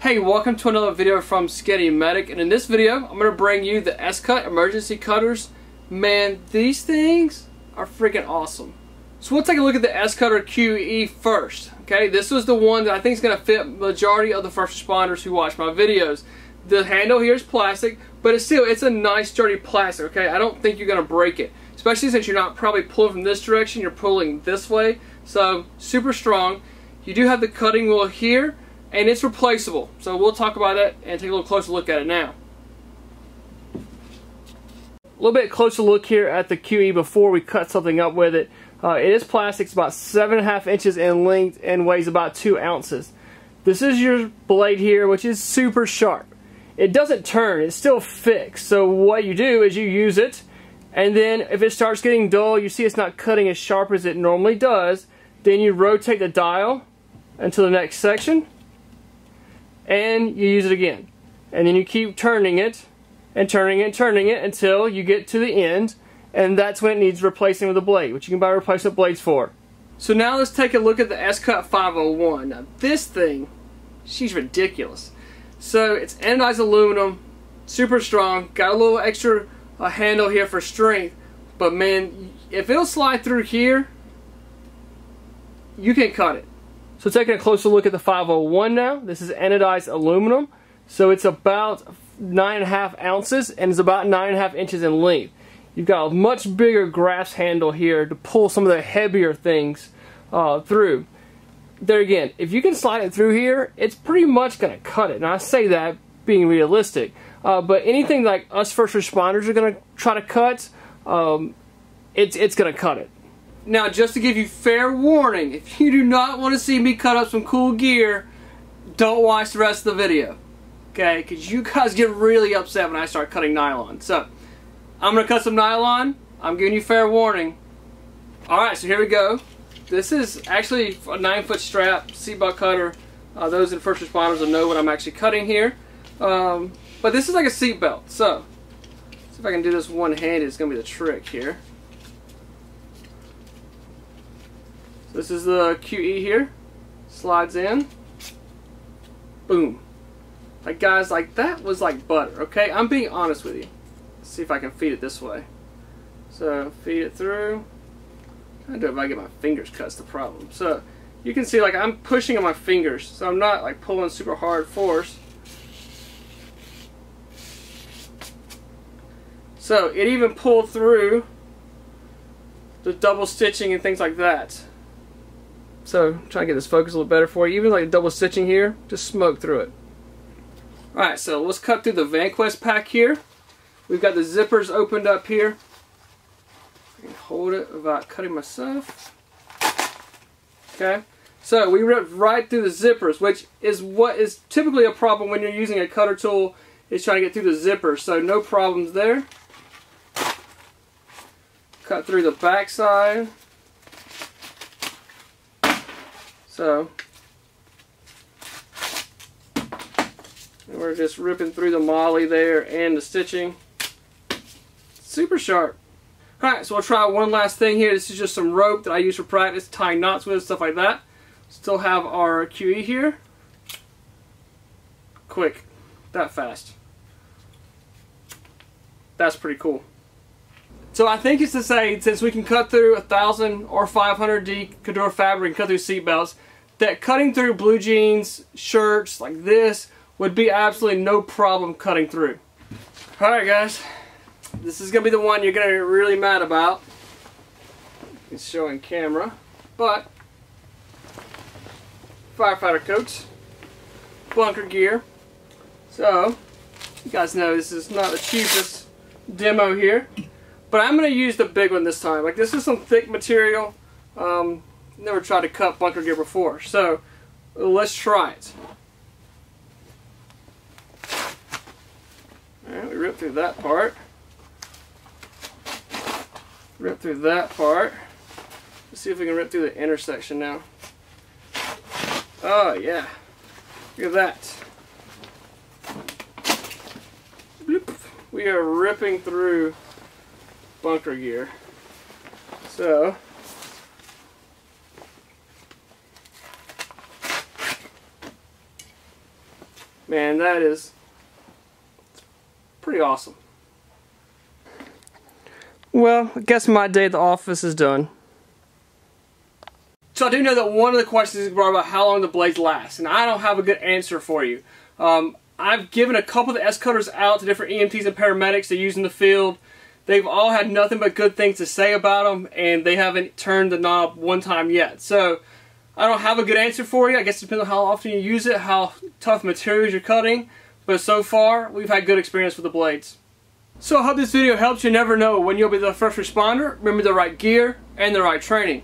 Hey, welcome to another video from Skinny Medic, and in this video, I'm going to bring you the S-Cut emergency cutters. Man, these things are freaking awesome. So we'll take a look at the S-Cutter QE first. Okay, this was the one that I think is going to fit majority of the first responders who watch my videos. The handle here is plastic, but it's still, it's a nice sturdy plastic, okay? I don't think you're going to break it, especially since you're not probably pulling from this direction, you're pulling this way. So, super strong. You do have the cutting wheel here, and it's replaceable. So we'll talk about that and take a little closer look at it now. A little bit closer look here at the QE before we cut something up with it. Uh, it is plastic, it's about seven and a half inches in length and weighs about two ounces. This is your blade here, which is super sharp. It doesn't turn, it's still fixed. So what you do is you use it, and then if it starts getting dull, you see it's not cutting as sharp as it normally does, then you rotate the dial until the next section, and you use it again. And then you keep turning it and turning and turning it until you get to the end and that's when it needs replacing with a blade, which you can buy replacement blades for. So now let's take a look at the S-Cut 501. Now this thing, she's ridiculous. So it's anodized aluminum, super strong, got a little extra uh, handle here for strength, but man, if it'll slide through here, you can cut it. So taking a closer look at the 501 now, this is anodized aluminum. So it's about nine and a half ounces and it's about nine and a half inches in length. You've got a much bigger grasp handle here to pull some of the heavier things uh, through. There again, if you can slide it through here, it's pretty much going to cut it. And I say that being realistic. Uh, but anything like us first responders are going to try to cut, um, it's, it's going to cut it. Now, just to give you fair warning, if you do not want to see me cut up some cool gear, don't watch the rest of the video. Okay? Because you guys get really upset when I start cutting nylon. So, I'm going to cut some nylon. I'm giving you fair warning. Alright, so here we go. This is actually a 9 foot strap seatbelt cutter. Uh, those in first responders will know what I'm actually cutting here. Um, but this is like a seatbelt. So, see if I can do this one handed. It's going to be the trick here. This is the QE here. Slides in. Boom. Like guys, like that was like butter, okay? I'm being honest with you. Let's see if I can feed it this way. So feed it through. I do it if I get my fingers cut, the problem. So you can see like I'm pushing on my fingers, so I'm not like pulling super hard force. So it even pulled through the double stitching and things like that. So try to get this focus a little better for you. Even like double stitching here, just smoke through it. Alright, so let's cut through the VanQuest pack here. We've got the zippers opened up here. Hold it without cutting myself. Okay, so we ripped right through the zippers, which is what is typically a problem when you're using a cutter tool, is trying to get through the zippers. So no problems there. Cut through the back So, we're just ripping through the MOLLE there and the stitching. Super sharp. Alright, so we'll try one last thing here. This is just some rope that I use for practice, tying knots with, stuff like that. Still have our QE here. Quick. That fast. That's pretty cool. So I think it's to say, since we can cut through a 1000 or 500D Cordura fabric and cut through seatbelts, that cutting through blue jeans, shirts like this, would be absolutely no problem cutting through. Alright guys, this is going to be the one you're going to get really mad about. It's showing camera, but firefighter coats, bunker gear. So, you guys know this is not the cheapest demo here, but I'm going to use the big one this time. Like this is some thick material. Um, never tried to cut bunker gear before. So let's try it. Alright, we rip through that part. Rip through that part. Let's see if we can rip through the intersection now. Oh yeah. Look at that. Bloop. We are ripping through bunker gear. So, Man, that is pretty awesome. Well, I guess my day at the office is done. So I do know that one of the questions is brought about how long the blades last, and I don't have a good answer for you. Um, I've given a couple of the S-cutters out to different EMTs and paramedics to use in the field. They've all had nothing but good things to say about them, and they haven't turned the knob one time yet. So I don't have a good answer for you. I guess it depends on how often you use it, how tough materials you're cutting. But so far, we've had good experience with the blades. So I hope this video helps you never know when you'll be the first responder. Remember the right gear and the right training.